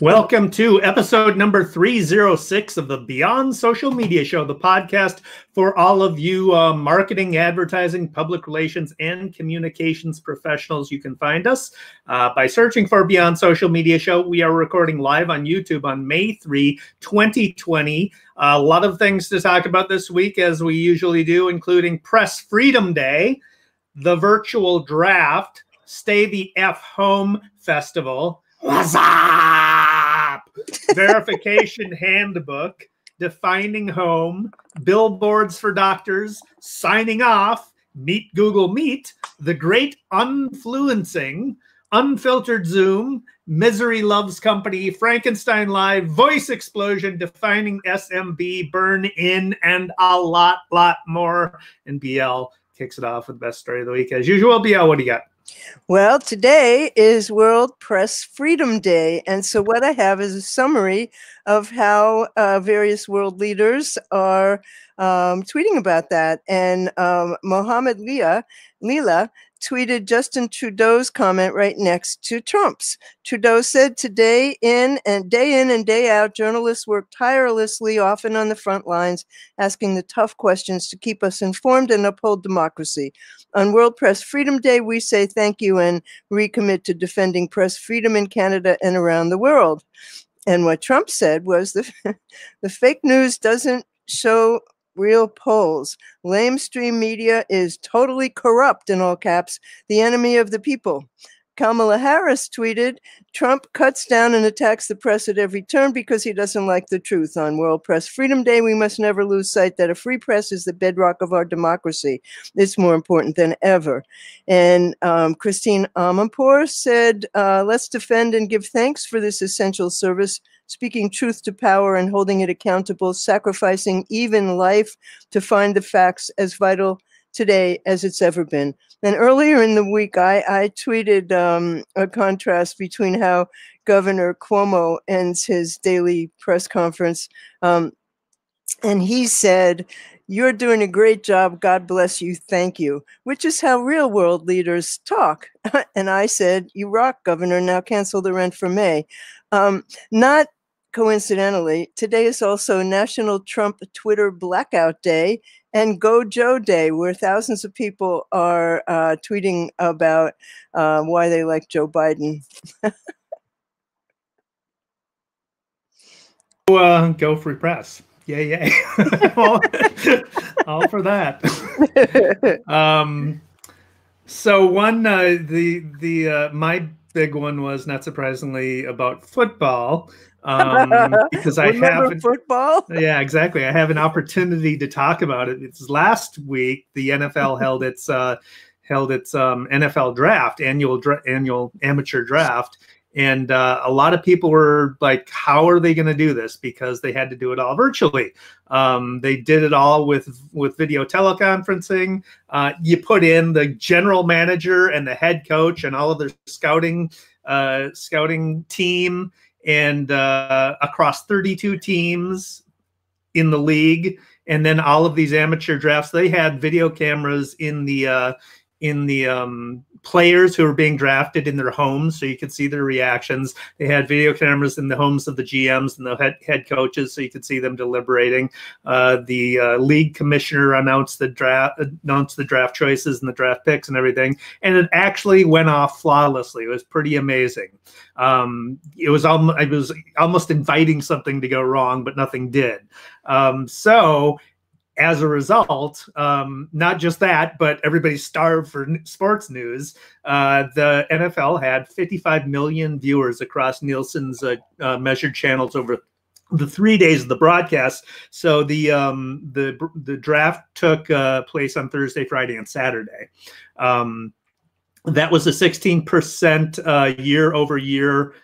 Welcome to episode number 306 of the Beyond Social Media Show, the podcast for all of you uh, marketing, advertising, public relations, and communications professionals. You can find us uh, by searching for Beyond Social Media Show. We are recording live on YouTube on May 3, 2020. a lot of things to talk about this week, as we usually do, including Press Freedom Day, the virtual draft, Stay the F Home Festival. What's up? Verification handbook, defining home, billboards for doctors, signing off, meet Google Meet, the great unfluencing, unfiltered Zoom, misery loves company, Frankenstein Live, voice explosion, defining SMB, burn in, and a lot, lot more. And BL kicks it off with the best story of the week as usual. BL, what do you got? Well, today is World Press Freedom Day. And so, what I have is a summary of how uh, various world leaders are um, tweeting about that. And um, Mohammed Leah, Leela tweeted Justin Trudeau's comment right next to Trump's. Trudeau said, Today in and day in and day out, journalists work tirelessly, often on the front lines, asking the tough questions to keep us informed and uphold democracy. On World Press Freedom Day, we say thank you and recommit to defending press freedom in Canada and around the world. And what Trump said was the, the fake news doesn't show real polls. Lamestream media is totally corrupt, in all caps, the enemy of the people. Kamala Harris tweeted, Trump cuts down and attacks the press at every turn because he doesn't like the truth. On World Press Freedom Day, we must never lose sight that a free press is the bedrock of our democracy. It's more important than ever. And um, Christine Amanpour said, uh, let's defend and give thanks for this essential service speaking truth to power and holding it accountable, sacrificing even life to find the facts as vital today as it's ever been. And earlier in the week, I, I tweeted um, a contrast between how Governor Cuomo ends his daily press conference. Um, and he said, You're doing a great job. God bless you. Thank you, which is how real world leaders talk. and I said, You rock, Governor. Now cancel the rent for May. Um, not coincidentally, today is also National Trump Twitter Blackout Day and Go Joe Day, where thousands of people are uh, tweeting about uh, why they like Joe Biden. uh, go free press. Yay, yay. all, all, for that. um, so one, uh, the, the, uh, my big one was not surprisingly about football um, because I have football. Yeah, exactly. I have an opportunity to talk about it. It's last week the NFL held its uh, held its um, NFL draft annual dra- annual amateur draft, and uh, a lot of people were like, "How are they going to do this?" Because they had to do it all virtually. Um, they did it all with with video teleconferencing. Uh, you put in the general manager and the head coach and all of their scouting uh, scouting team and uh, across 32 teams in the league. And then all of these amateur drafts they had video cameras in the uh, in the um, players who were being drafted in their homes so you could see their reactions. They had video cameras in the homes of the GMs and the head, head coaches so you could see them deliberating. Uh, the uh, league commissioner announced the draft announced the draft choices and the draft picks and everything, and it actually went off flawlessly. It was pretty amazing. Um, it was almost it was almost inviting something to go wrong, but nothing did. Um, so as a result, um, not just that, but everybody's starved for sports news. Uh, the NFL had 55 million viewers across Nielsen's uh, uh, measured channels over the three days of the broadcast. So the um, the the draft took uh, place on Thursday, Friday, and Saturday. Um, that was a 16% uh, year over year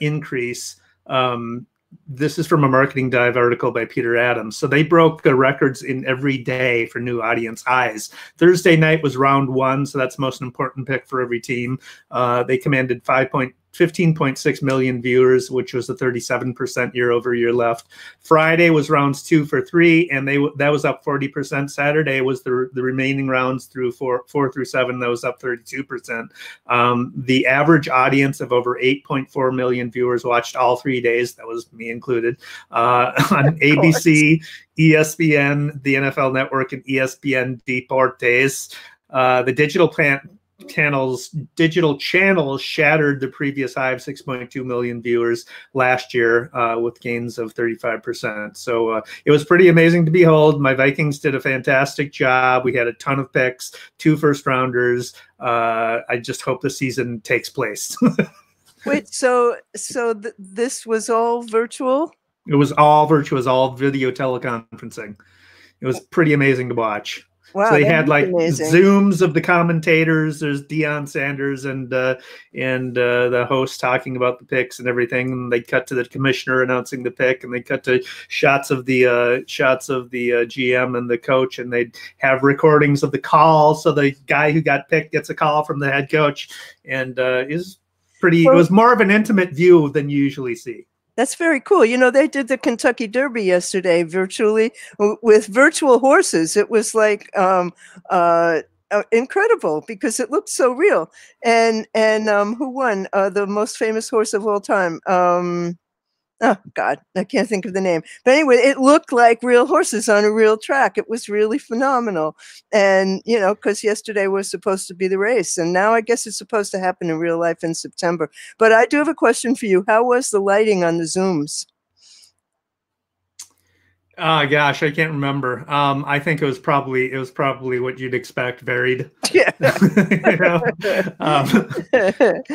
increase. Um, this is from a marketing dive article by Peter Adams. So they broke the records in every day for new audience eyes. Thursday night was round one, so that's most important pick for every team. Uh, they commanded 5.2 15.6 million viewers, which was a 37% year over year left. Friday was rounds two for three, and they that was up 40%. Saturday was the, the remaining rounds through four four through seven, that was up 32%. Um, the average audience of over 8.4 million viewers watched all three days. That was me included uh, on ABC, ESPN, the NFL Network, and ESPN Deportes. Uh, the digital plant channels digital channels shattered the previous high of 6.2 million viewers last year uh, with gains of 35% so uh, it was pretty amazing to behold. My vikings did a fantastic job. We had a ton of picks two first rounders. Uh, i just hope the season takes place. Wait so so th- this was all virtual? It was all virtual. It was all video teleconferencing. It was pretty amazing to watch Wow, so they had like amazing. zooms of the commentators. There's Deion Sanders and uh, and uh, the host talking about the picks and everything. And they cut to the commissioner announcing the pick, and they cut to shots of the uh, shots of the uh, GM and the coach, and they'd have recordings of the call. So the guy who got picked gets a call from the head coach, and uh, is pretty. Well, it was more of an intimate view than you usually see. That's very cool. You know, they did the Kentucky Derby yesterday virtually with virtual horses. It was like um, uh, uh, incredible because it looked so real. And and um, who won? Uh, the most famous horse of all time. Um, oh god i can't think of the name. But anyway it looked like real horses on a real track. It was really phenomenal. And you know because yesterday was supposed to be the race and now i guess it's supposed to happen in real life in september. But i do have a question for you. How was the lighting on the zooms Oh gosh, I can't remember. Um, I think it was probably it was probably what you'd expect, varied. Yeah. you know? um,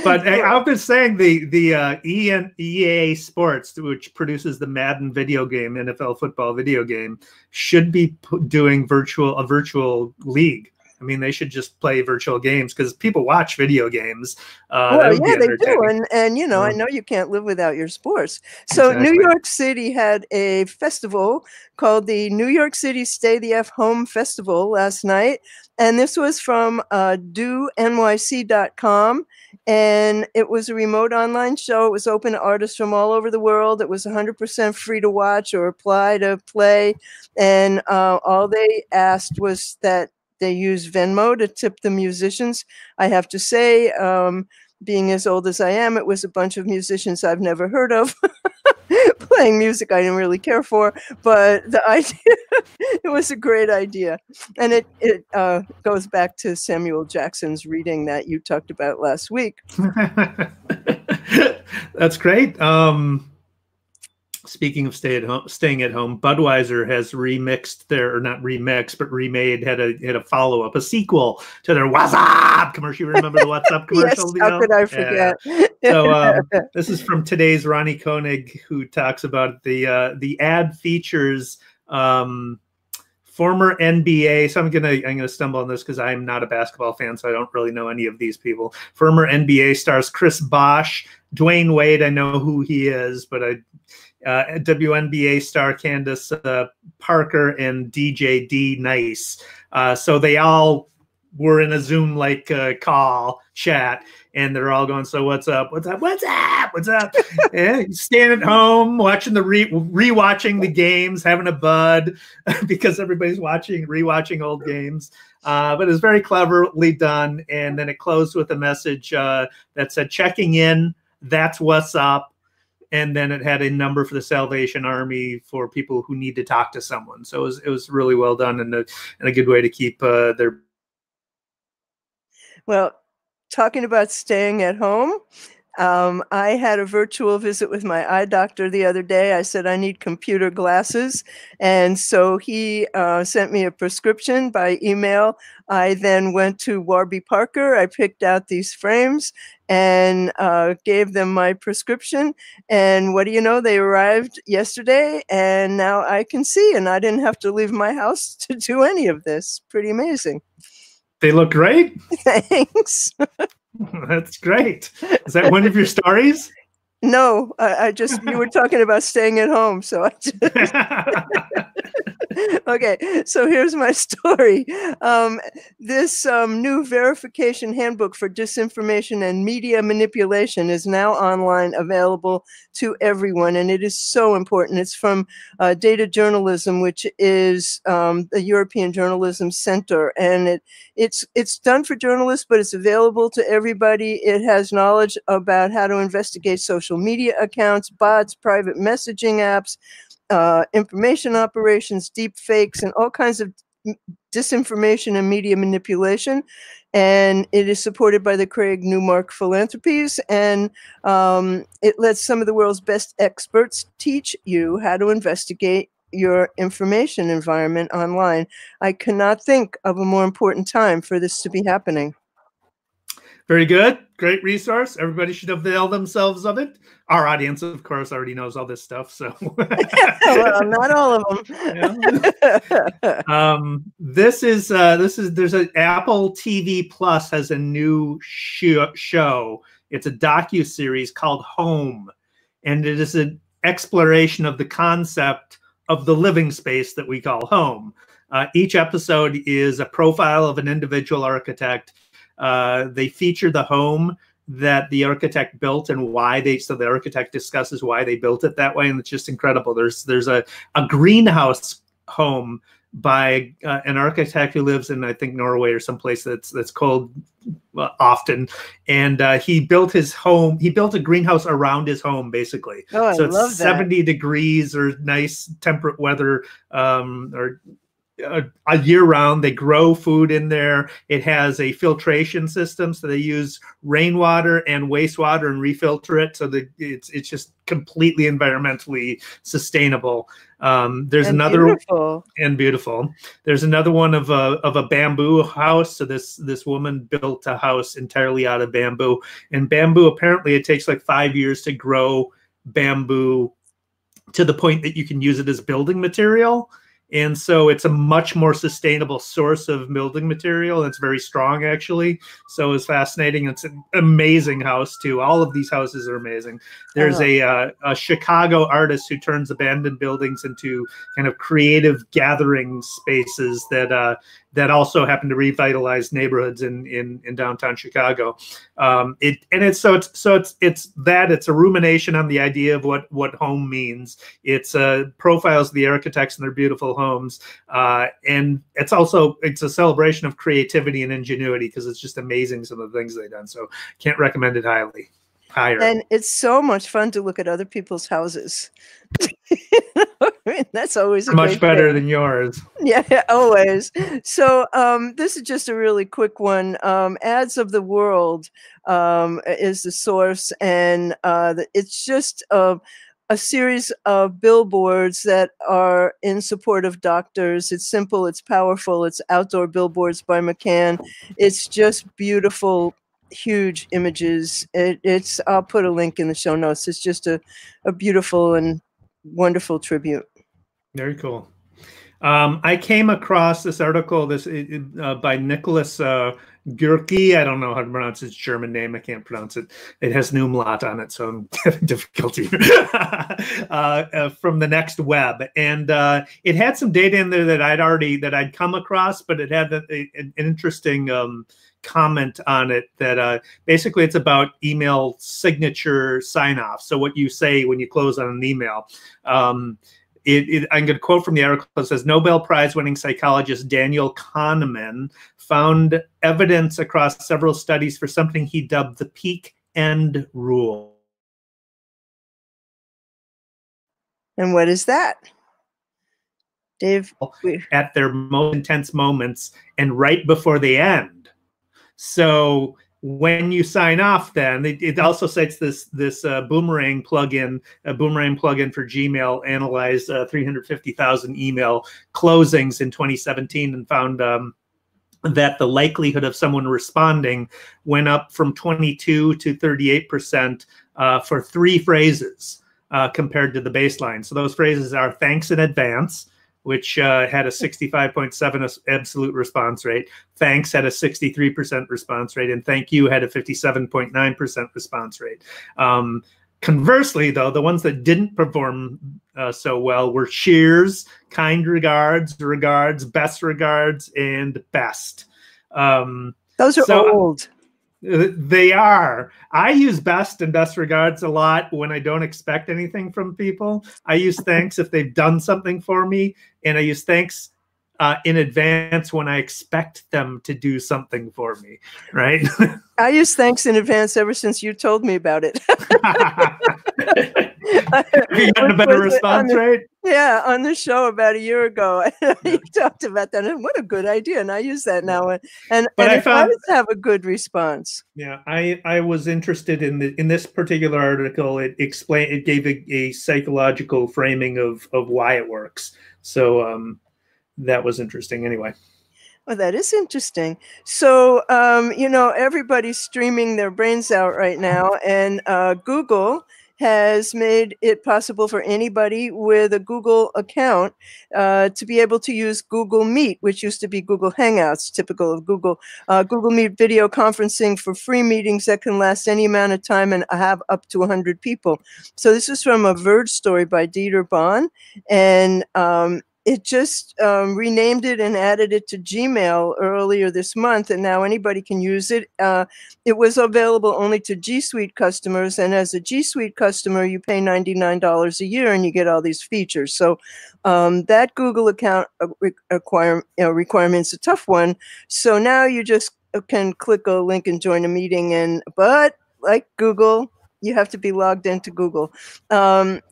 but I, have been saying the the uh, EN, EA Sports, which produces the Madden video game, NFL football video game, should be doing virtual a virtual league I mean, they should just play virtual games because people watch video games. Uh, well, yeah, they do, and and you know, yeah. I know you can't live without your sports. So exactly. New York City had a festival called the New York City Stay the F Home Festival last night, and this was from uh, DoNYC.com. And it was a remote online show. It was open to artists from all over the world. It was 100% free to watch or apply to play. And uh, all they asked was that they use Venmo to tip the musicians. I have to say, um, being as old as I am, it was a bunch of musicians I've never heard of playing music I didn't really care for. But the idea, it was a great idea. And it, it uh, goes back to Samuel Jackson's reading that you talked about last week. That's great. Um, speaking of stay at home, staying at home, Budweiser has remixed their, or not remixed, but remade, had a had a follow up, a sequel to their "What's Up" commercial. You remember the "What's Up" commercial? yes, how could I forget? Yeah. so um, this is from today's Ronnie Koenig, who talks about the uh, the ad features. Um, former NBA. So I'm gonna I'm gonna stumble on this because I'm not a basketball fan, so I don't really know any of these people. Former NBA stars Chris Bosh, Dwyane Wade. I know who he is, but I uh, WNBA star Candace uh, Parker and DJ D Nice. Uh, so they all were in a Zoom like uh, call chat, and they're all going, "So what's up? What's up? What's up? What's up?" yeah, staying at home, watching the re rewatching the games, having a bud because everybody's watching rewatching old games. Uh, but it's very cleverly done, and then it closed with a message uh, that said, "Checking in. That's what's up." And then it had a number for the Salvation Army for people who need to talk to someone. So it was it was really well done and a and a good way to keep uh, their. Well, talking about staying at home, um, I had a virtual visit with my eye doctor the other day. I said I need computer glasses. And so he uh, sent me a prescription by email. I then went to Warby Parker. I picked out these frames and uh, gave them my prescription. And what do you know? They arrived yesterday and now I can see, and I didn't have to leave my house to do any of this. Pretty amazing. They look great. Thanks. That's great. Is that one of your stories? No, I, I, just you were talking about staying at home, so I just okay, so here's my story. Um, this um, new verification handbook for disinformation and media manipulation is now online, available to everyone, and it is so important. It's from uh, Data Journalism, which is um, the European Journalism Center, and it it's it's done for journalists, but it's available to everybody. It has knowledge about how to investigate social media accounts, bots, private messaging apps uh, information operations, deep fakes, and all kinds of disinformation and media manipulation. And it is supported by the Craig Newmark Philanthropies. And um, it lets some of the world's best experts teach you how to investigate your information environment online. I cannot think of a more important time for this to be happening. Very good. Great resource. Everybody should avail themselves of it. Our audience, of course, already knows all this stuff. So, well, not all of them. Yeah. um, this is uh, this is there's an Apple TV Plus has a new sh- show. It's a docu series called Home, and it is an exploration of the concept of the living space that we call home. Uh, each episode is a profile of an individual architect uh, they feature the home that the architect built and why they so the architect discusses why they built it that way and it's just incredible there's there's a, a greenhouse home by uh, an architect who lives in I think Norway or someplace that's that's cold uh, often, and uh, he built his home. He built a greenhouse around his home, basically. Oh, I so it's love seventy degrees or nice temperate weather, um, or a, a year round. They grow food in there. It has a filtration system, so they use rainwater and wastewater and refilter it, so that it's it's just completely environmentally sustainable. Um, there's And another beautiful. and beautiful. There's another one of a of a bamboo house. So this this woman built a house entirely out of bamboo. And bamboo apparently it takes like five years to grow bamboo to the point that you can use it as building material. And so it's a much more sustainable source of building material. It's very strong, actually. So it's fascinating. It's an amazing house too. All of these houses are amazing. There's Oh. a uh, a Chicago artist who turns abandoned buildings into kind of creative gathering spaces that uh, that also happen to revitalize neighborhoods in in, in downtown Chicago. Um, it and it's so it's so it's it's that it's a rumination on the idea of what what home means. It's uh, profiles of the architects and their beautiful homes, uh, and it's also it's a celebration of creativity and ingenuity because it's just amazing some of the things they've done. So can't recommend it highly. Higher. And it's so much fun to look at other people's houses. I mean, that's always a much better thing. than yours. Yeah, always. So um, this is just a really quick one. Um, Ads of the World um, is the source, and uh, it's just a, a series of billboards that are in support of doctors. It's simple, it's powerful, it's outdoor billboards by McCann. It's just beautiful, huge images. It, it's I'll put a link in the show notes. It's just a, a beautiful and wonderful tribute. Very cool. Um, I came across this article this uh, by Nicholas uh, Gürke. I don't know how to pronounce his German name. I can't pronounce it. It has an umlaut on it, so I'm having difficulty. uh, uh, from the Next Web, and uh, it had some data in there that I'd already that I'd come across, but it had a, a- an interesting um, comment on it that uh, basically it's about email signature sign off. So what you say when you close on an email. Um, it, it, I'm going to quote from the article. It says Nobel Prize winning psychologist Daniel Kahneman found evidence across several studies for something he dubbed the peak end rule. And what is that? Dave, at their most intense moments and right before they end. So when you sign off, then it, it also cites this this uh, boomerang plugin, a boomerang plugin for Gmail, analyzed uh, 350,000 email closings in 2017 and found um, that the likelihood of someone responding went up from 22 to 38 percent uh, for three phrases uh, compared to the baseline. So those phrases are thanks in advance which uh, had a 65.7 absolute response rate. Thanks had a 63% response rate, and thank you had a 57.9% response rate. Um, conversely, though, the ones that didn't perform uh, so well were Cheers, Kind Regards, Regards, Best Regards, and Best. Um, Those are so, old. They are. I use best and best regards a lot when I don't expect anything from people. I use thanks if they've done something for me, and I use thanks uh, in advance when I expect them to do something for me, right? I use thanks in advance ever since you told me about it. you gotten a better response, the, right? Yeah, on the show about a year ago, you talked about that, and what a good idea! And I use that now, and and, but and I found I have a good response. Yeah, I I was interested in the in this particular article. It explained it gave a, a psychological framing of of why it works. So um, that was interesting anyway. Well, that is interesting. So, um, you know, everybody's streaming their brains out right now, and uh, Google has made it possible for anybody with a Google account uh, to be able to use Google Meet, which used to be Google Hangouts, typical of Google. Uh, Google Meet video conferencing for free meetings that can last any amount of time and have up to 100 people. So this is from a Verge story by Dieter Bohn, and um, it just um, renamed it and added it to Gmail earlier this month, and now anybody can use it. Uh, it was available only to G Suite customers, and as a G Suite customer, you pay $99 a year and you get all these features. So um, that Google account uh, require, you know, requirement's a tough one. So now you just uh, can click a link and join a meeting, and but like Google, you have to be logged into Google. Um,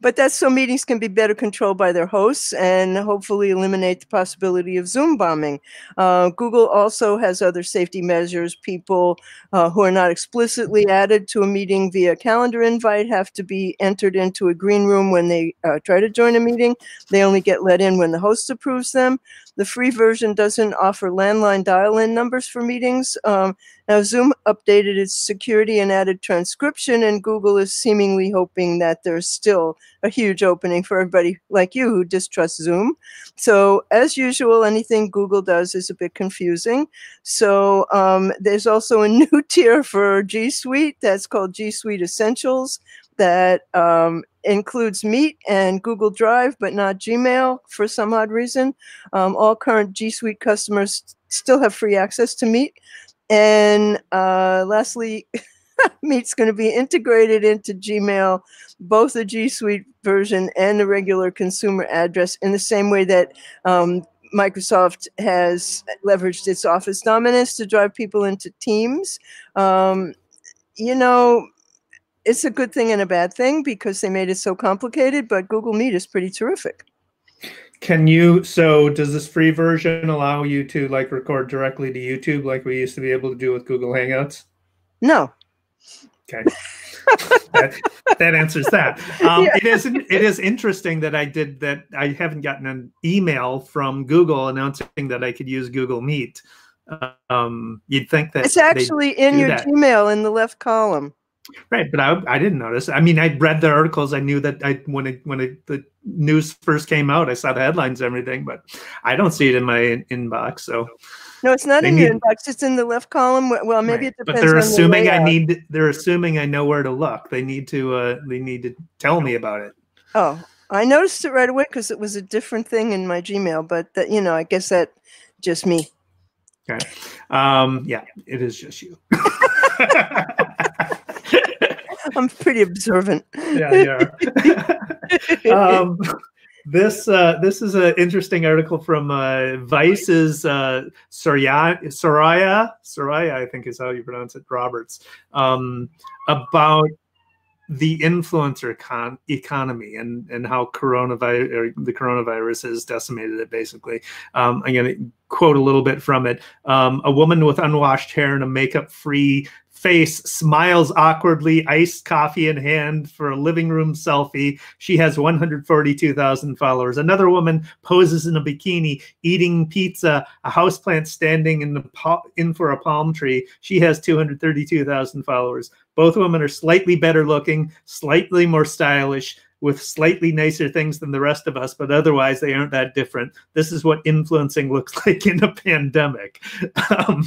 but that's so meetings can be better controlled by their hosts and hopefully eliminate the possibility of Zoom bombing. Uh, Google also has other safety measures. People uh, who are not explicitly added to a meeting via calendar invite have to be entered into a green room when they uh, try to join a meeting. They only get let in when the host approves them. The free version doesn't offer landline dial-in numbers for meetings. Um, now, Zoom updated its security and added transcription, and Google is seemingly hoping that there's still a huge opening for everybody like you who distrust Zoom. So, as usual, anything Google does is a bit confusing. So, um, there's also a new tier for G Suite that's called G Suite Essentials that um, includes Meet and Google Drive, but not Gmail for some odd reason. Um, all current G Suite customers still have free access to Meet. And uh, lastly, Meet's going to be integrated into Gmail, both the G Suite version and the regular consumer address, in the same way that um, Microsoft has leveraged its Office dominance to drive people into Teams. Um, you know, it's a good thing and a bad thing because they made it so complicated, but Google Meet is pretty terrific. Can you so does this free version allow you to like record directly to YouTube like we used to be able to do with Google Hangouts? No. Okay. that, that, answers that. Um, yeah. It is it is interesting that I did that. I haven't gotten an email from Google announcing that I could use Google Meet. Um, you'd think that it's actually in your that. Gmail in the left column. Right, but I, I didn't notice. I mean, I read the articles. I knew that I when it when it, the news first came out, I saw the headlines and everything, but I don't see it in my in, inbox. So no, it's not in need, your inbox. It's in the left column. Well, maybe right. it depends. But they're assuming the I need. They're assuming I know where to look. They need to. Uh, they need to tell me about it. Oh, I noticed it right away because it was a different thing in my Gmail. But that you know, I guess that just me. Okay. Um, yeah, it is just you. I'm pretty observant. Yeah, yeah. um, this uh, this is an interesting article from uh, Vice's uh, Soraya Soraya I think is how you pronounce it Roberts um, about the influencer con- economy and and how coronavirus the coronavirus has decimated it basically. Um, i'm going to quote a little bit from it. Um, a woman with unwashed hair and a makeup free face smiles awkwardly, iced coffee in hand for a living room selfie. She has 142,000 followers. Another woman poses in a bikini eating pizza, a houseplant standing in, the in for a palm tree. She has 232,000 followers. Both women are slightly better looking, slightly more stylish, with slightly nicer things than the rest of us, but otherwise they aren't that different. This is what influencing looks like in a pandemic. Um,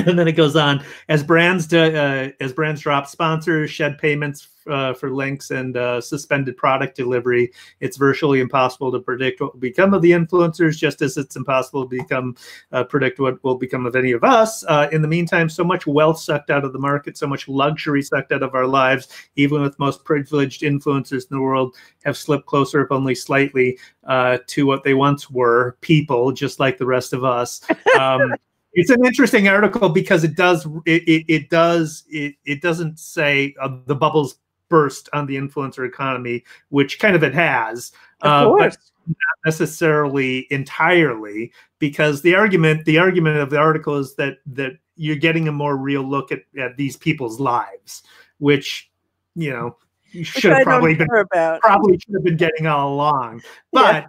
and then it goes on. As brands do, uh, as brands drop sponsors shed payments uh, for links and uh, suspended product delivery it's virtually impossible to predict what will become of the influencers just as it's impossible to become uh, predict what will become of any of us. Uh, in the meantime so much wealth sucked out of the market so much luxury sucked out of our lives even with most privileged influencers in the world have slipped closer if only slightly uh, to what they once were people just like the rest of us. Um, it's an interesting article because it does it, it, it does it, it doesn't say uh, the bubbles burst on the influencer economy which kind of it has uh, but not necessarily entirely because the argument the argument of the article is that that you're getting a more real look at, at these people's lives which you know you should have probably been about. probably should have been getting all along. But yeah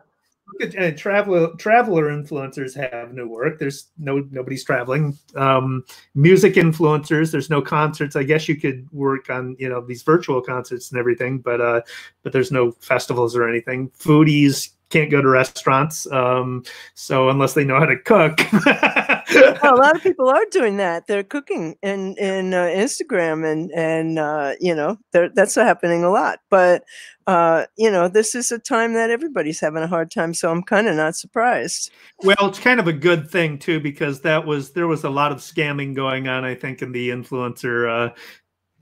and traveler traveler influencers have no work. There's no nobody's traveling. Um, music influencers. There's no concerts. I guess you could work on you know these virtual concerts and everything, but uh, but there's no festivals or anything. Foodies can't go to restaurants. Um, so unless they know how to cook. well, a lot of people are doing that. They're cooking in in uh, Instagram, and and uh, you know that's happening a lot. But uh, you know, this is a time that everybody's having a hard time. So I'm kind of not surprised. Well, it's kind of a good thing too because that was there was a lot of scamming going on. I think in the influencer uh,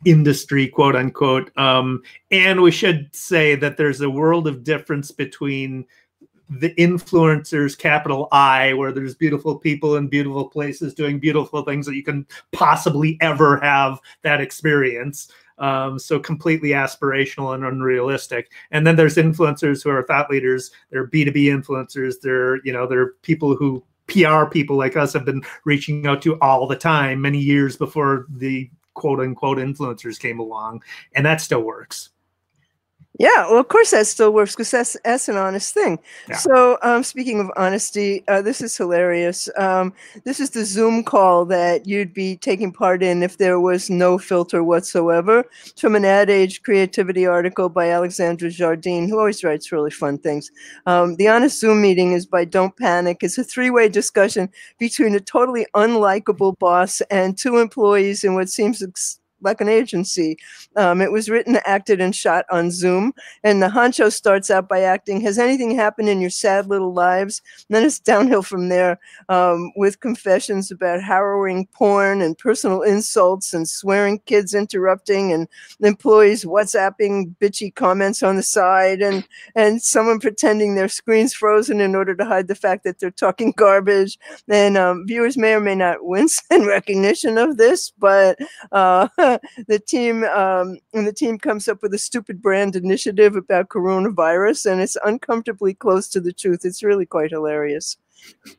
industry, quote unquote. Um, and we should say that there's a world of difference between the influencers, capital I, where there's beautiful people in beautiful places doing beautiful things that you can possibly ever have that experience. Um, so completely aspirational and unrealistic. And then there's influencers who are thought leaders. They're B2B influencers. They're, you know, they're people who PR people like us have been reaching out to all the time, many years before the quote unquote influencers came along, and that still works. Yeah, well, of course that still works because that's that's an honest thing. Yeah. So, um, speaking of honesty, uh, this is hilarious. Um, this is the Zoom call that you'd be taking part in if there was no filter whatsoever. It's from an Ad Age Creativity article by Alexandra Jardine, who always writes really fun things. Um, the Honest Zoom meeting is by Don't Panic. It's a three-way discussion between a totally unlikable boss and two employees in what seems like an agency. Um, it was written, acted, and shot on Zoom. And the honcho starts out by acting, Has anything happened in your sad little lives? And then it's downhill from there um, with confessions about harrowing porn and personal insults and swearing kids interrupting and employees WhatsApping bitchy comments on the side and, and someone pretending their screen's frozen in order to hide the fact that they're talking garbage. And um, viewers may or may not wince in recognition of this, but uh, the team um, and the team comes up with a stupid brand initiative about coronavirus, and it's uncomfortably close to the truth. It's really quite hilarious.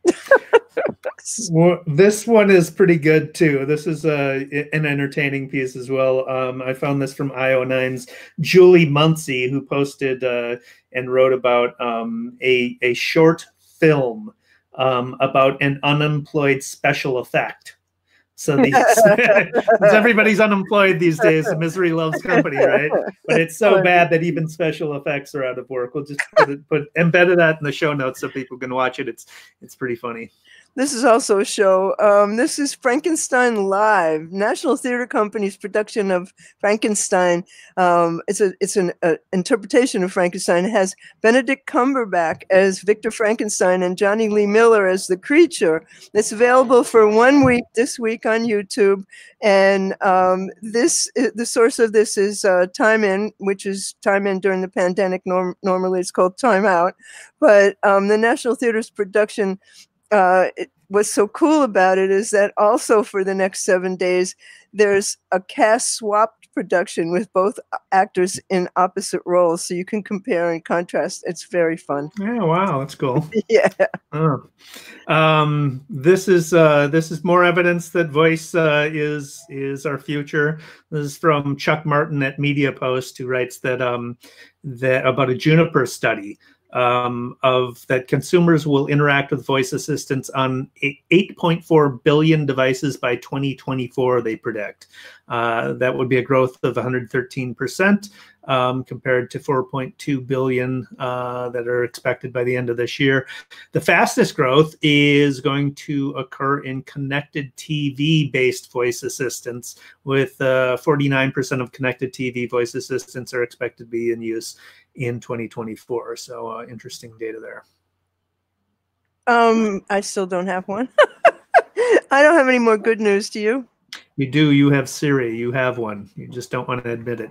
well, this one is pretty good too. This is uh, an entertaining piece as well. Um, I found this from IO9's Julie Muncy, who posted uh, and wrote about um, a, a short film um, about an unemployed special effect. So these, everybody's unemployed these days. Misery loves company, right? But it's so bad that even special effects are out of work. We'll just put, it, put embedded that in the show notes so people can watch it. It's it's pretty funny. This is also a show. Um, this is Frankenstein Live, National Theater Company's production of Frankenstein. Um, it's a it's an a interpretation of Frankenstein. It has Benedict Cumberbatch as Victor Frankenstein and Jonny Lee Miller as the creature. It's available for one week this week on YouTube. And um, this the source of this is uh, Time In, which is Time In during the pandemic. Norm, normally it's called Time Out, but um, the National Theater's production uh, it, what's so cool about it is that also for the next seven days, there's a cast swapped production with both actors in opposite roles, so you can compare and contrast. It's very fun. Yeah, wow, that's cool. yeah. Oh. Um, this is uh, this is more evidence that voice uh, is is our future. This is from Chuck Martin at Media Post, who writes that um, that about a Juniper study um, of that consumers will interact with voice assistants on 8.4 billion devices by 2024 they predict uh, that would be a growth of 113% um, compared to 4.2 billion uh, that are expected by the end of this year. The fastest growth is going to occur in connected TV based voice assistants, with 49% uh, of connected TV voice assistants are expected to be in use in 2024. So uh, interesting data there. Um, I still don't have one. I don't have any more good news. Do you? You do. You have Siri. You have one. You just don't want to admit it.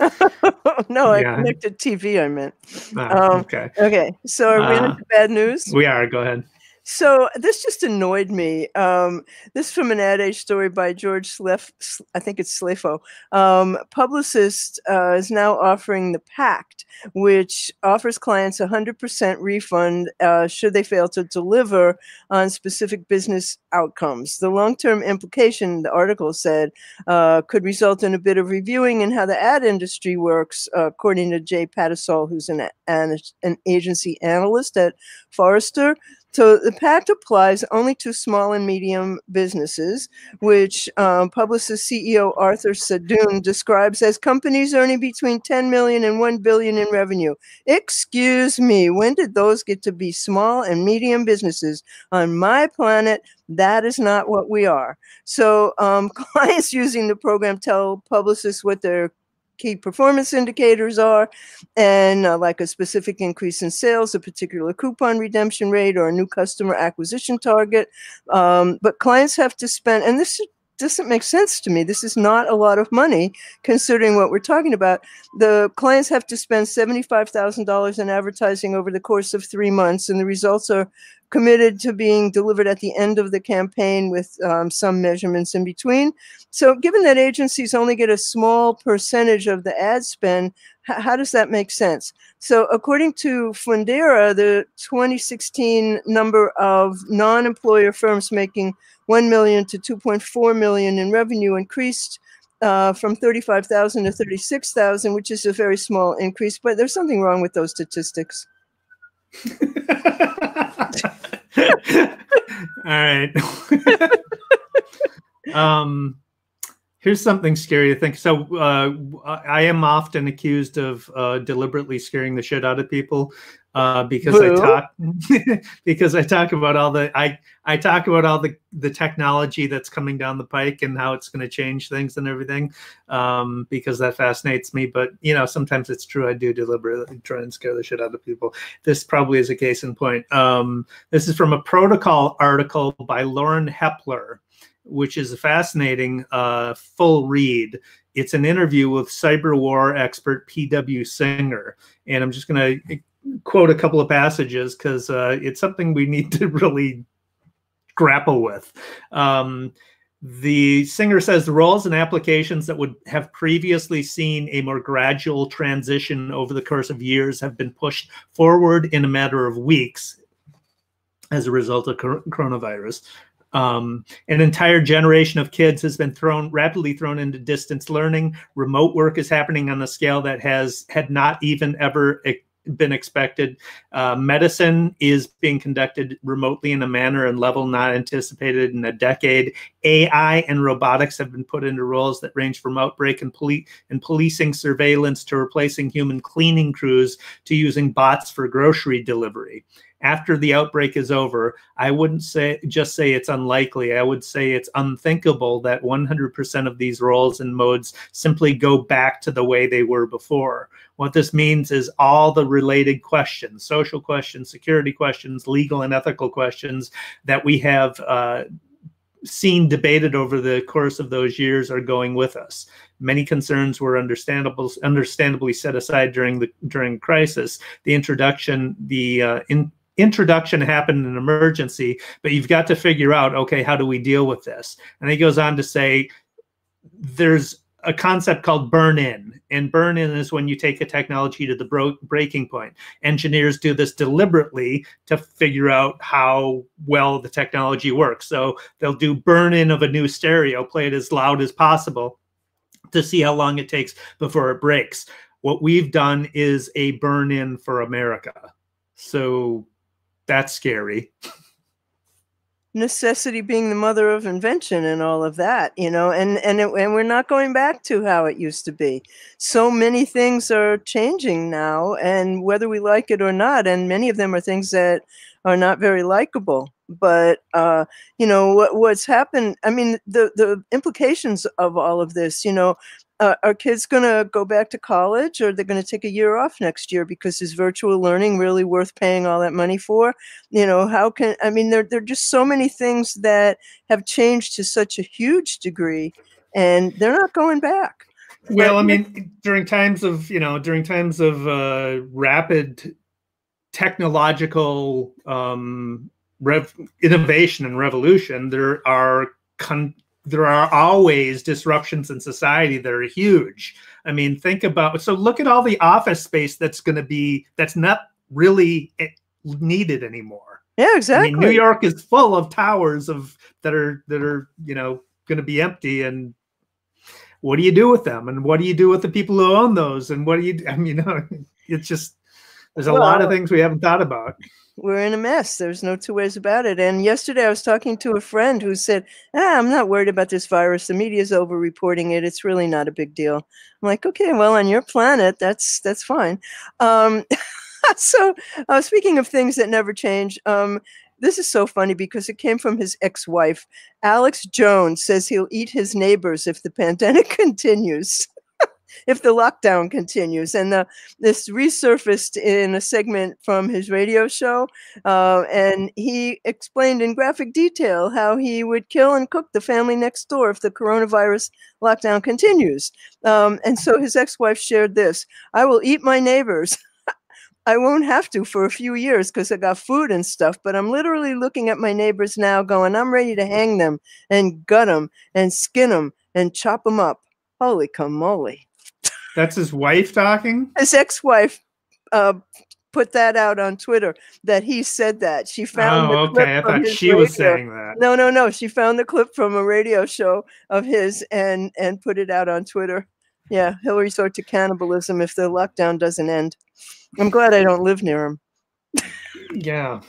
no, yeah. I connected TV. I meant. Ah, um, okay. Okay. So are we uh, into bad news? We are. Go ahead. So this just annoyed me. Um, this from an Ad Age story by George Slef, I think it's Slefo. Um, Publicis uh, is now offering the Pact, which offers clients a 100% refund uh, should they fail to deliver on specific business outcomes. The long-term implication, the article said, uh, could result in a bit of reviewing in how the ad industry works, according to Jay Pattisall, who's an, an, an agency analyst at Forrester. So the pact applies only to small and medium businesses, which um, CEO Arthur Sadoun describes as companies earning between 10 million and 1 billion in revenue. Excuse me, when did those get to be small and medium businesses? On my planet, that is not what we are. So um, clients using the program tell Publicis what their key performance indicators are, and uh, like a specific increase in sales, a particular coupon redemption rate, or a new customer acquisition target. Um, but clients have to spend, and this doesn't make sense to me. This is not a lot of money considering what we're talking about. The clients have to spend $75,000 in advertising over the course of three months, and the results are committed to being delivered at the end of the campaign with um, some measurements in between. So, given that agencies only get a small percentage of the ad spend, how does that make sense? So, according to Fundera, the 2016 number of non employer firms making 1 million to 2.4 million in revenue increased. Uh, from 35,000 to 36,000, which is a very small increase, but there's something wrong with those statistics. All right. um, here's something scary to think. So uh, I am often accused of uh, deliberately scaring the shit out of people uh, because Boo. I talk because I talk about all the I I talk about all the the technology that's coming down the pike and how it's going to change things and everything um, because that fascinates me. But you know, sometimes it's true. I do deliberately try and scare the shit out of people. This probably is a case in point. Um, this is from a protocol article by Lauren Hepler which is a fascinating uh, full read. It's an interview with cyber war expert P.W. Singer. And I'm just going to quote a couple of passages because uh, it's something we need to really grapple with. Um, the singer says the roles and applications that would have previously seen a more gradual transition over the course of years have been pushed forward in a matter of weeks as a result of coronavirus. Um, an entire generation of kids has been thrown rapidly thrown into distance learning. Remote work is happening on a scale that has had not even ever been expected. Uh, medicine is being conducted remotely in a manner and level not anticipated in a decade. AI and robotics have been put into roles that range from outbreak and, poli- and policing surveillance to replacing human cleaning crews to using bots for grocery delivery after the outbreak is over, I wouldn't say just say it's unlikely. I would say it's unthinkable that 100% of these roles and modes simply go back to the way they were before. What this means is all the related questions, social questions, security questions, legal and ethical questions that we have uh, seen debated over the course of those years are going with us. Many concerns were understandable, understandably set aside during the during crisis. The introduction, the uh, in, introduction happened in an emergency, but you've got to figure out, okay, how do we deal with this? And he goes on to say, there's a concept called burn in and burn in is when you take a technology to the bro- breaking point. Engineers do this deliberately to figure out how well the technology works. So they'll do burn in of a new stereo play it as loud as possible to see how long it takes before it breaks. What we've done is a burn in for america. So that's scary. necessity being the mother of invention and all of that you know and and it, and we're not going back to how it used to be so many things are changing now and whether we like it or not and many of them are things that are not very likable but uh, you know what, what's happened i mean the the implications of all of this you know uh, are kids going to go back to college or they're going to take a year off next year because is virtual learning really worth paying all that money for? You know how can i mean there, there are just so many things that have changed to such a huge degree and they're not going back. Well i mean during times of you know during times of uh, rapid technological um, rev- innovation and revolution there are con- there are always disruptions in society that are huge. I mean, think about so look at all the office space that's going to be that's not really eh, needed anymore. Yeah, exactly. I mean, New York is full of towers of that are that are you know going to be empty, and what do you do with them? And what do you do with the people who own those? And what do you? I mean, you know, it's just there's a well, lot of things we haven't thought about we're in a mess. There's no two ways about it. And yesterday I was talking to a friend who said, ah, I'm not worried about this virus. The media's over reporting it. It's really not a big deal. I'm like, okay, well, on your planet, that's that's fine. Um, so uh, speaking of things that never change, um, this is so funny because it came from his ex-wife. Alex Jones says he'll eat his neighbors if the pandemic continues if the lockdown continues. And the, this resurfaced in a segment from his radio show. Uh, and he explained in graphic detail how he would kill and cook the family next door if the coronavirus lockdown continues. Um, and so his ex wife shared this I will eat my neighbors. I won't have to for a few years because I got food and stuff, but I'm literally looking at my neighbors now going, I'm ready to hang them and gut them and skin them and chop them up. Holy camole. That's his wife talking. His ex-wife uh, put that out on Twitter that he said that. She found. Oh, okay. I thought she radio. was saying that. No, no, no. She found the clip from a radio show of his and and put it out on Twitter. Yeah, he'll resort to cannibalism if the lockdown doesn't end. I'm glad I don't live near him. yeah.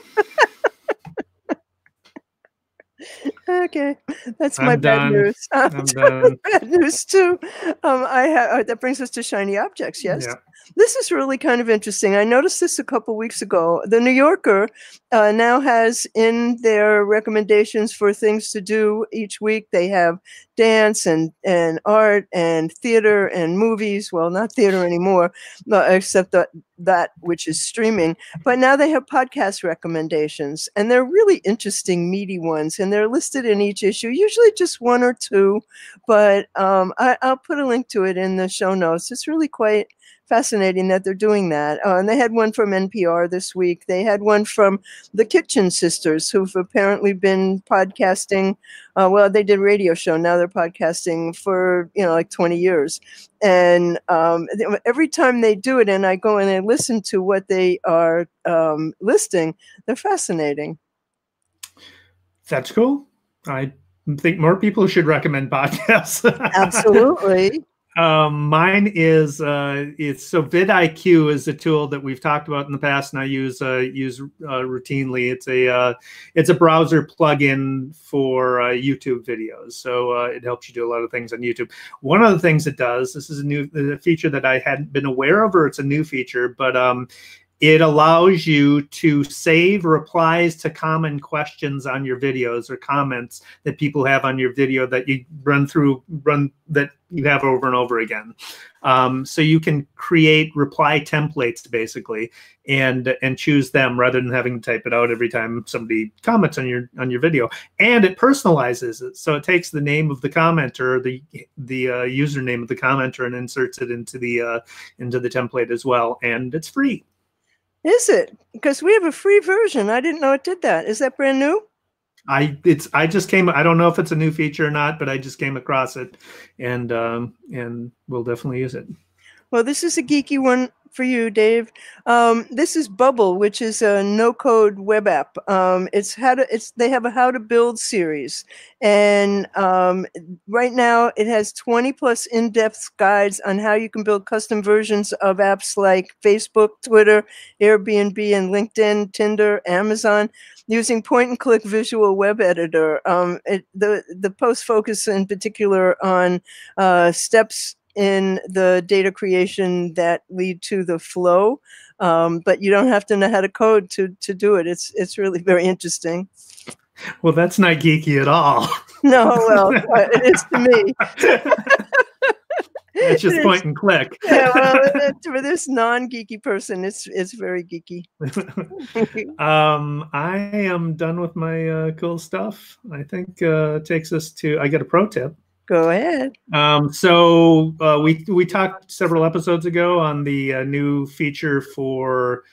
Okay, that's my I'm bad done. news. I'm done. bad news too. Um, I have uh, that brings us to shiny objects. Yes, Yeah. This is really kind of interesting. I noticed this a couple weeks ago. The New Yorker uh, now has in their recommendations for things to do each week. They have dance and and art and theater and movies. Well, not theater anymore, uh, except that that which is streaming. But now they have podcast recommendations, and they're really interesting, meaty ones, and they're listed in each issue. Usually just one or two, but um, I, I'll put a link to it in the show notes. It's really quite fascinating that they're doing that. Uh, and they had one from NPR this week. They had one from the Kitchen Sisters, who've apparently been podcasting. Uh, well, they did radio show. Now they're podcasting for you know like 20 years. And um, every time they do it, and I go and I listen to what they are um, listing, they're fascinating. That's cool. I think more people should recommend podcasts. Absolutely. Um, mine is uh, it's so vidIQ is a tool that we've talked about in the past, and I use uh, use uh, routinely. It's a uh, it's a browser plugin for uh, YouTube videos, so uh, it helps you do a lot of things on YouTube. One of the things it does, this is a new a feature that I hadn't been aware of, or it's a new feature, but um, it allows you to save replies to common questions on your videos or comments that people have on your video that you run through run that you have over and over again. Um, so you can create reply templates basically and and choose them rather than having to type it out every time somebody comments on your on your video. And it personalizes it. So it takes the name of the commenter the the uh, username of the commenter and inserts it into the uh, into the template as well. And it's free is it? Because we have a free version. I didn't know it did that. Is that brand new? I it's I just came. I don't know if it's a new feature or not, but I just came across it, and um, and we'll definitely use it. Well, this is a geeky one for you, Dave. Um, this is Bubble, which is a no-code web app. Um, it's how to. It's they have a how to build series, and um, right now it has 20 plus in-depth guides on how you can build custom versions of apps like Facebook, Twitter, Airbnb, and LinkedIn, Tinder, Amazon using point and click visual web editor. Um, it, the the post focus in particular on uh, steps in the data creation that lead to the flow. Um, but you don't have to know how to code to to do it. It's it's really very interesting. Well, that's not geeky at all. No, well, uh, it is to me. it's just it and click. yeah, well, for this non-geeky person, it's it's very geeky. um, I am done with my uh, cool stuff. I think uh, takes us to. I got a pro tip. Go ahead. Um, so uh, we we talked several episodes ago on the uh, new feature for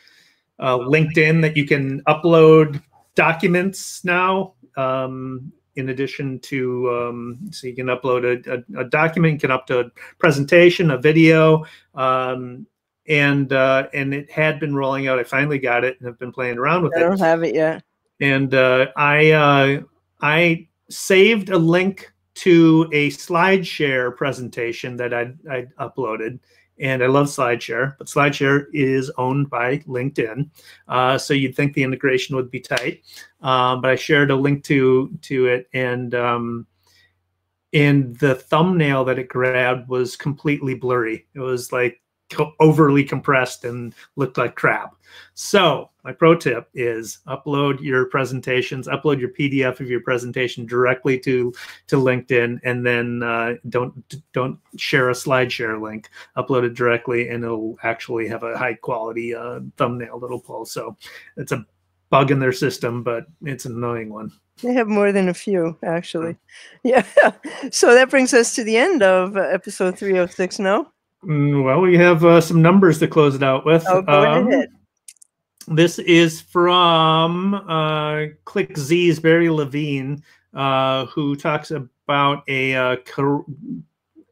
uh, LinkedIn that you can upload documents now. Um, in addition to, um, so you can upload a, a, a, document, you can upload a presentation, a video, um, and uh, and it had been rolling out. I finally got it and have been playing around with I it. I don't have it yet. And uh, I uh, I saved a link to a SlideShare presentation that I I uploaded, and I love SlideShare, but SlideShare is owned by LinkedIn, uh, so you'd think the integration would be tight. Um, but I shared a link to to it, and um, and the thumbnail that it grabbed was completely blurry. It was like overly compressed and looked like crap. So my pro tip is upload your presentations, upload your PDF of your presentation directly to to LinkedIn, and then uh, don't don't share a SlideShare link. Upload it directly, and it'll actually have a high quality uh, thumbnail that'll pull. So it's a bug in their system, but it's an annoying one. They have more than a few, actually. Yeah. so that brings us to the end of uh, episode 306 now. Mm, well, we have uh, some numbers to close it out with. Oh, go um, ahead. This is from uh, ClickZ's Barry Levine, uh, who talks about a, uh,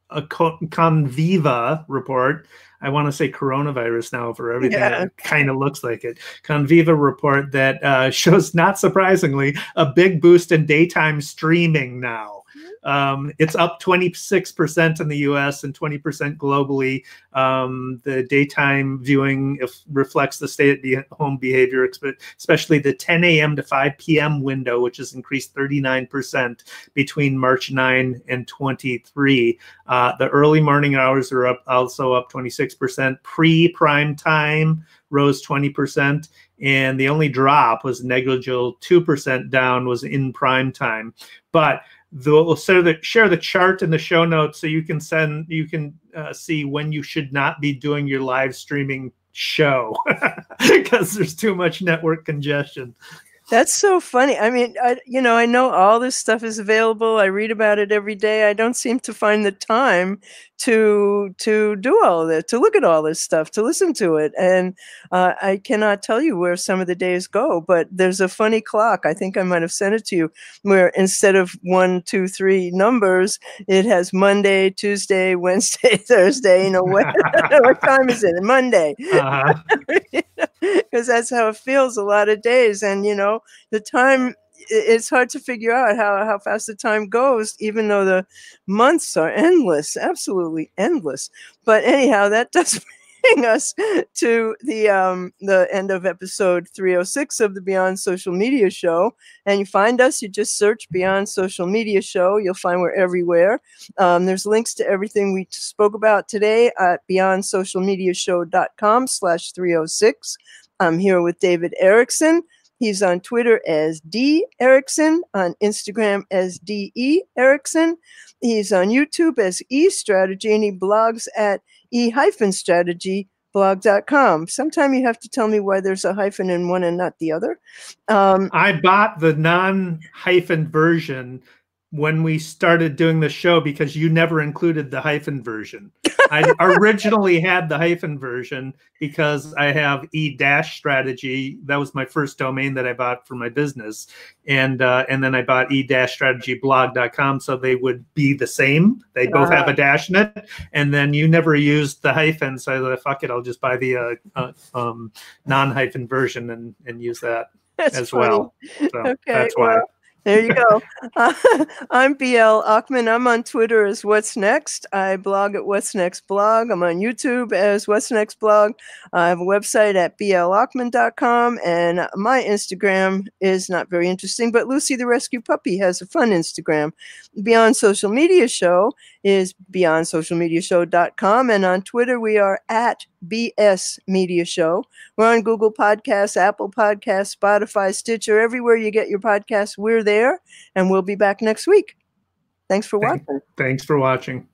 a Conviva report. I want to say coronavirus now for everything yeah. that kind of looks like it. Conviva report that uh, shows, not surprisingly, a big boost in daytime streaming now. Um, it's up 26% in the US and 20% globally. Um, the daytime viewing reflects the stay at home behavior, especially the 10 a.m. to 5 p.m. window, which has increased 39% between March 9 and 23. Uh, the early morning hours are up, also up 26%. Pre prime time rose 20% and the only drop was negligible 2% down was in prime time but we'll share the, share the chart in the show notes so you can send you can uh, see when you should not be doing your live streaming show because there's too much network congestion that's so funny. I mean, I, you know, I know all this stuff is available. I read about it every day. I don't seem to find the time to to do all this, to look at all this stuff, to listen to it. And uh, I cannot tell you where some of the days go. But there's a funny clock. I think I might have sent it to you, where instead of one, two, three numbers, it has Monday, Tuesday, Wednesday, Thursday. You know what? what time is it? Monday. Uh-huh. Because that's how it feels a lot of days. And you know the time it's hard to figure out how, how fast the time goes, even though the months are endless, absolutely endless. But anyhow, that does bring us to the um, the end of episode 306 of the Beyond Social Media Show. And you find us, you just search Beyond Social Media Show. You'll find we're everywhere. Um, there's links to everything we spoke about today at beyondsocialmediashow.com slash 306. I'm here with David Erickson. He's on Twitter as D Erickson, on Instagram as DE Erickson. He's on YouTube as E Strategy, and he blogs at E strategy blog.com. Sometime you have to tell me why there's a hyphen in one and not the other. Um, I bought the non hyphen version when we started doing the show because you never included the hyphen version. I originally had the hyphen version because I have e dash strategy. That was my first domain that I bought for my business, and uh, and then I bought e dash strategy blog.com so they would be the same. They both have a dash in it, and then you never used the hyphen, so I thought, fuck it, I'll just buy the uh, uh, um, non hyphen version and and use that That's as funny. well. So Okay, that's why. well, There you go. Uh, I'm BL Ochman. I'm on Twitter as What's Next. I blog at What's Next Blog. I'm on YouTube as What's Next Blog. I have a website at blochman.com, and my Instagram is not very interesting, but Lucy the Rescue Puppy has a fun Instagram. Beyond Social Media Show is beyondsocialmediashow.com, and on Twitter we are at BS Media Show. We're on Google Podcasts, Apple Podcasts, Spotify, Stitcher, everywhere you get your podcasts. We're there, and we'll be back next week. Thanks for watching. Thanks for watching.